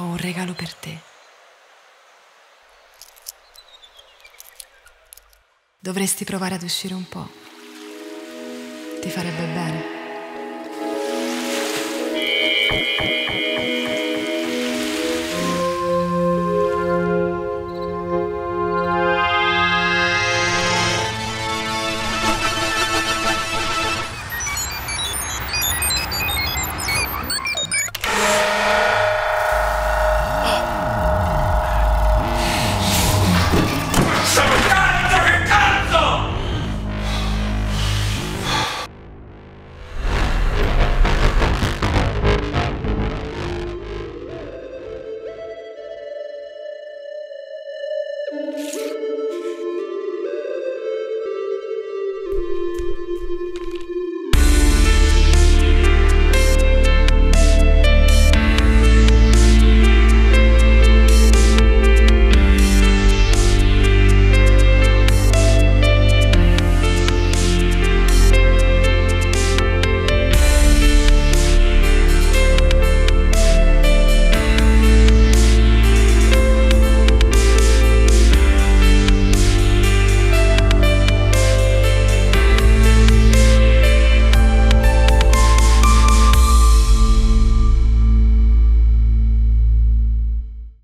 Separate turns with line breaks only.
ho un regalo per te. Dovresti provare ad uscire un po'. Ti farebbe bene.